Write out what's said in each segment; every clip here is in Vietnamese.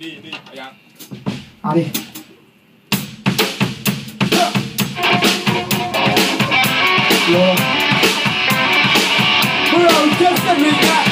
ดีดีเอายัง เอาดิ โลพวกเราเจ็บ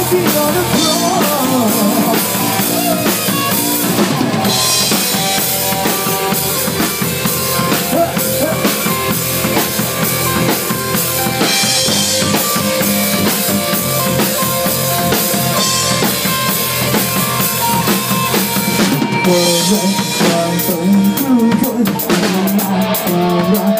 Hãy subscribe cho kênh Ghiền Mì Gõ Để không bỏ lỡ những video hấp dẫn